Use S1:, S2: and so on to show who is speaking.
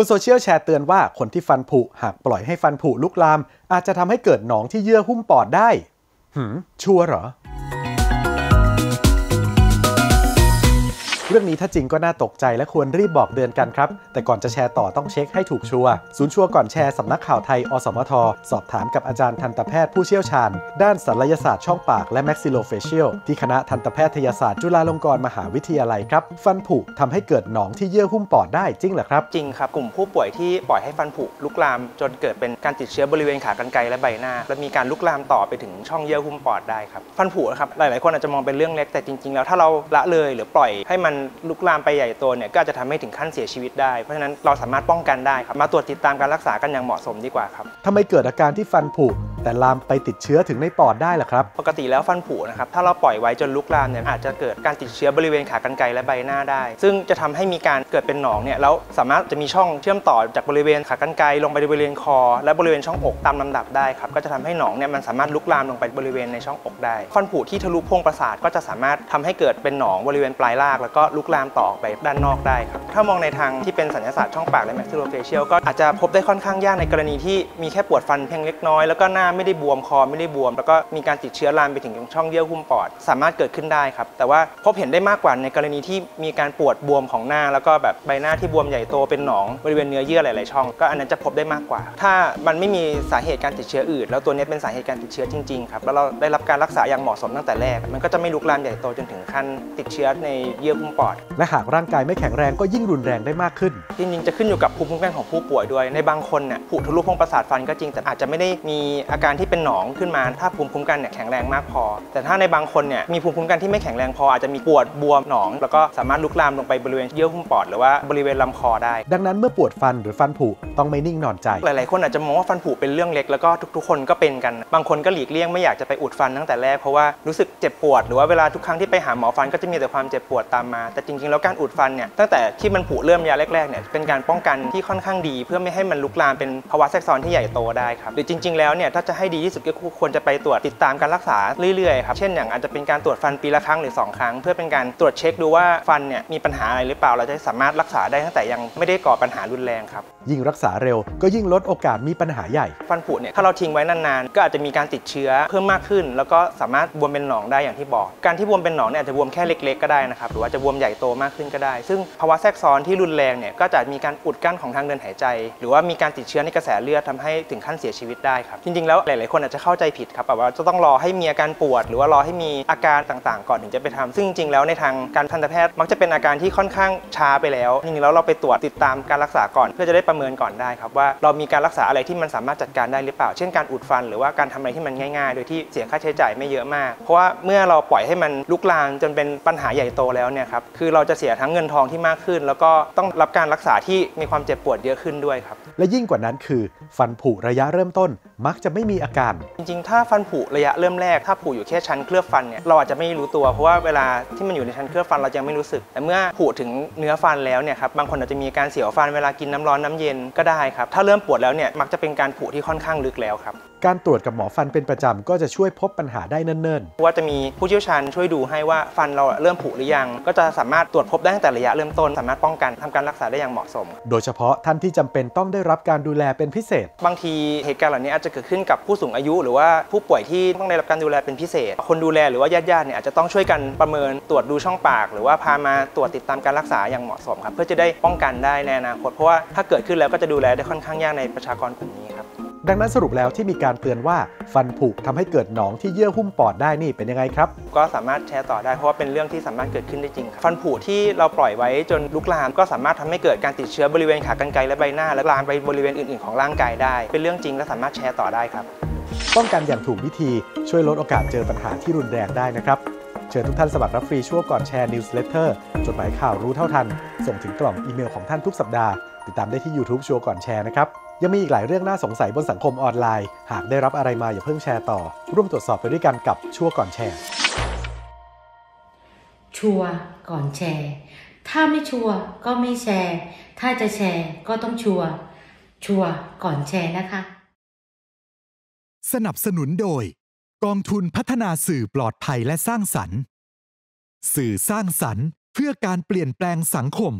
S1: บนโซเชียลแชร์เตือนว่าคนที่ฟันผุหากปล่อยให้ฟันผุลุกลาม อาจจะทำให้เกิดหนองที่เยื่อหุ้มปอดได้ หืม ชัวร์เหรอ เรื่องนี้ถ้าจริงก็น่าตกใจและควรรีบบอกเตือนกันครับ แต่ก่อนจะแชร์ต่อต้องเช็คให้ถูกชัวร์ศูนย์ชัวร์ก่อนแชร์สำนักข่าวไทย อสมท สอบถามกับอาจารย์ทันตแพทย์ผู้เชี่ยวชาญ ด้านศัลยศาสตร์ช่องปากและ maxillofacial ที่คณะทันตแพทยศาสตร์จุฬาลงกรณ์มหาวิทยาลัยครับ ฟันผุทำให้เกิดหนองที่เยื่อหุ้มปอดได้จริงเหรอครับ
S2: จริงครับ กลุ่มผู้ป่วยที่ปล่อยให้ฟันผุลุกลาม จนเกิดเป็นการติดเชื้อบริเวณขากรรไกรและใบหน้า และมีการลุกลามต่อไปถึงช่องเยื่อหุ้มปอดได้ครับฟันผุนะครับหลาย ๆ คนอาจจะมองเป็นเรื่องเล็กแต่จริง ๆ แล้วถ้าเราละเลยหรือปล่อยให้มันลุกลามไปใหญ่โตเนี่ยก็อาจจะทำให้ถึงขั้นเสียชีวิตได้ เพราะฉะนั้นเราสามารถป้องกันได้ครับมาตรวจติดตามการรักษากันอย่างเหมาะสมดีกว่าครับ
S1: ทำไมเกิดอาการที่ฟันผุ แต่ลามไปติดเชื้อถึงในปอดได้ล่ะครับ
S2: ปกติแล้วฟันผุนะครับ ถ้าเราปล่อยไว้จนลุกลามเนี่ยอาจจะเกิดการติดเชื้อบริเวณขากรรไกรและใบหน้าได้ ซึ่งจะทำให้มีการเกิดเป็นหนองเนี่ยแล้วสามารถจะมีช่องเชื่อมต่อจากบริเวณขากรรไกรลงไปบริเวณคอ และบริเวณช่องอกตามลำดับได้ครับก็จะทำให้หนองเนี่ยมันสามารถลุกลามลงไปบริเวณในช่องอกได้ ฟันผุที่ทะลุโพรงประสาทก็จะสามารถทำให้เกิดเป็นหนองบริเวณปลายราก แล้วก็ลุกลามต่อออกไปด้านนอกได้ครับถ้ามองในทางที่เป็นสัญญาศาสตร์ช่องปากและ maxillofacial ก็อาจจะพบได้ค่อนข้างยากในกรณีที่มีแค่ปวดฟันเพียงเล็กน้อยแล้วก็หน้าไม่ได้บวมคอไม่ได้บวม แล้วก็มีการติดเชื้อลามไปถึงช่องเยื่อหุ้มปอด สามารถเกิดขึ้นได้ครับ แต่ว่าพบเห็นได้มากกว่าในกรณีที่มีการปวดบวมของหน้า แล้วก็แบบใบหน้าที่บวมใหญ่โตเป็นหนองบริเวณเนื้อเยื่อหลาย ๆ ช่อง ก็อันนั้นจะพบได้มากกว่า ถ้ามันไม่มีสาเหตุการติดเชื้ออื่น แล้วตัวนี้เป็นสาเหตุการติดเชื้อจริง ๆ ครับ แล้วเราได้รับการรักษาอย่างเหมาะสมตั้งแต่แรก มันก็จะไม่ลุกลามใหญ่โตจนถึงขั้นติดเชื้อในเยื่อหุ้มปอด
S1: และหากร่างกายไม่แข็งแรงก็ยิ่งรุนแรงได้มากขึ้น
S2: จริง ๆ จะขึ้นอยู่กับภูมิคุ้มกันของผู้ป่วยด้วย ในบางคนเนี่ยผุทะลุโพรงประสาทฟันก็จริงแต่อาจจะไม่ได้มีอาการที่เป็นหนองขึ้นมา ถ้าภูมิคุ้มกันเนี่ยแข็งแรงมากพอ แต่ถ้าในบางคนเนี่ยมีภูมิคุ้มกันที่ไม่แข็งแรงพออาจจะมีปวดบวมหนอง แล้วก็สามารถลุกลามลงไปบริเวณเยื่อหุ้มปอดหรือว่าบริเวณลำคอได้
S1: ดังนั้นเมื่อปวดฟันหรือฟันผุต้องไม่นิ่งนอนใจ
S2: หลายๆ คนอาจจะมองว่าฟันผุเป็นเรื่องเล็กแล้วก็ทุกๆ คนก็เป็นกัน บางคนก็หลีกเลี่ยงไม่อยากจะไปอุดฟันตั้งแต่แรกเพราะว่ารู้สึกเจ็บปวด หรือว่าเวลาทุกครั้งที่ไปหาหมอฟันก็จะมีแต่ความเจ็บปวดตามมา แต่จริงๆ แล้วการอุดฟันเนี่ยตั้งแต่ที่มันผุเริ่มยาแรกๆเนี่ยเป็นการป้องกันที่ค่อนข้างดี เพื่อไม่ให้มันลุกลามเป็นภาวะแทรกซ้อนที่ใหญ่โตได้ครับหรือจริง ๆ แล้วเนี่ยถ้าจะให้ดีที่สุดก็ควรจะไปตรวจติดตามการรักษาเรื่อยๆครับเช่นอย่างอาจจะเป็นการตรวจฟันปีละครั้งหรือ 2 ครั้ง เพื่อเป็นการตรวจเช็คดูว่าฟันเนี่ยมีปัญหาอะไรหรือเปล่าเราจะสามารถรักษาได้ตั้งแต่ยังไม่ได้ก่อปัญหารุนแรงครับ
S1: ยิ่งรักษาเร็วก็ยิ่งลดโอกาสมีปัญหาใหญ่
S2: ฟันผุเนี่ยถ้าเราทิ้งไว้นานๆ ก็อาจจะมีการติดเชื้อเพิ่มมากขึ้น แล้วก็สามารถบวมเป็นหนองได้อย่างที่บอก การที่บวมเป็นหนองเนี่ยอาจจะบวมแค่เล็กๆก็ได้นะครับหรือว่าจะบวมใหญ่โตมากขึ้นก็ได้ ซึ่งภาวะแทรกซ้อนที่รุนแรงเนี่ยก็จะมีการอุดกั้นของทางเดินหายใจ หรือว่ามีการติดเชื้อในกระแสเลือดทำให้ถึงขั้นเสียชีวิตได้ครับจริงๆแล้วหลายๆคนอาจจะเข้าใจผิดครับแบบว่าจะต้องรอให้มีอาการปวด หรือว่ารอให้มีอาการต่างๆ ก่อนถึงจะไปทำซึ่งจริงๆแล้วในทางการทันตแพทย์มักจะเป็นอาการที่ค่อนข้างช้าไปแล้วจริงๆแล้วเราไปตรวจติดตามการรักษาก่อนเพื่อจะได้ประเมินก่อนได้ครับว่าเรามีการรักษาอะไรที่มันสามารถจัดการได้หรือเปล่า เช่นการอุดฟันหรือว่าการทำอะไรที่มันง่ายๆ โดยที่เสียค่าใช้จ่ายไม่เยอะมาก เพราะว่าเมื่อเราปล่อยให้มันลุกลามจนเป็นปัญหาใหญ่โตแล้วเนี่ยครับคือเราจะเสียทั้งเงินทองที่มากขึ้น แล้วก็ต้องรับการรักษาที่มีความเจ็บปวดเยอะขึ้นด้วยครับ
S1: และยิ่งกว่านั้นคือ ฟันผุระยะเริ่มต้น มักจะไม่มีอาการ
S2: จริงๆ ถ้าฟันผุระยะเริ่มแรก ถ้าผุอยู่แค่ชั้นเคลือบฟันเนี่ยเราอาจจะไม่รู้ตัวเพราะว่าเวลาที่มันอยู่ในชั้นเคลือบฟันเราจังไม่รู้สึก แต่เมื่อผุถึงเนื้อฟันแล้วเนี่ยครับบางคนอาจจะมีการเสียวฟันเวลากินน้ำร้อนน้ำเย็นก็ได้ครับถ้าเริ่มปวดแล้วเนี่ยมักจะเป็นการผุที่ค่อนข้างลึกแล้วครับ
S1: การตรวจกับหมอฟันเป็นประจำก็จะช่วยพบปัญหาได้เนิ่น
S2: เพราะว่าจะมีผู้เชี่ยวชาญช่วยดูให้ว่าฟันเราเริ่มผุหรือยัง ก็จะสามารถตรวจพบได้ตั้งแต่ระยะเริ่มต้น สามารถป้องกันทำการรักษาได้อย่างเหมาะสม
S1: ๆโดยเฉพาะท่านที่จำเป็นต้องได้รับการดูแลเป็นพิเศษ
S2: บางทีเหตุการณ์เหล่านี้อาจจะเกิดขึ้นกับผู้สูงอายุ หรือว่าผู้ป่วยที่ต้องได้รับการดูแลเป็นพิเศษ คนดูแลหรือว่าญาติๆเนี่ยอาจจะต้องช่วยกันประเมินตรวจดูช่องปาก หรือว่าพามาตรวจติดตามการรักษาอย่างเหมาะสมครับเพื่อจะได้ป้องกันได้ในอนาคตเพราะว่าถ้าเกิดขึ้นแล้วก็จะดูแลได้ค่อนข้างยากในประชากรกลุ่มนี้ครับ
S1: ดังนั้นสรุปแล้วที่มีการเตือนว่าฟันผุทำให้เกิดหนองที่เยื่อหุ้มปอดได้นี่เป็นยังไงครับ
S2: ก็สามารถแชร์ต่อได้เพราะว่าเป็นเรื่องที่สามารถเกิดขึ้นได้จริงครับฟันผุที่เราปล่อยไว้จนลุกลามก็สามารถทำให้เกิดการติดเชื้อบริเวณขากรรไกรและใบหน้า และลามไปบริเวณอื่นๆของร่างกายได้ เป็นเรื่องจริงและสามารถแชร์ต่อได้ครับ
S1: ป้องกันอย่างถูกวิธีช่วยลดโอกาสเจอปัญหาที่รุนแรงได้นะครับเชิญทุกท่านสมัครรับฟรีชัวร์ก่อนแชร์ newsletter จดหมายข่าวรู้เท่าทัน ส่งถึงกล่องอีเมลของท่านทุกสัปดาห์ ติดตามได้ที่ YouTube ชัวร์ก่อนแชร์นะครับ ยังมีอีกหลายเรื่องน่าสงสัยบนสังคมออนไลน์ หากได้รับอะไรมาอย่าเพิ่งแชร์ต่อ ร่วมตรวจสอบไปด้วยกันกับชัวร์ก่อนแชร์
S3: ชัวร์ก่อนแชร์ ถ้าไม่ชัวร์ก็ไม่แชร์ ถ้าจะแชร์ก็ต้องชัวร์ชัวร์ก่อนแชร์นะคะ
S4: สนับสนุนโดย กองทุนพัฒนาสื่อปลอดภัยและสร้างสรรค์ สื่อสร้างสรรค์เพื่อการเปลี่ยนแปลงสังคม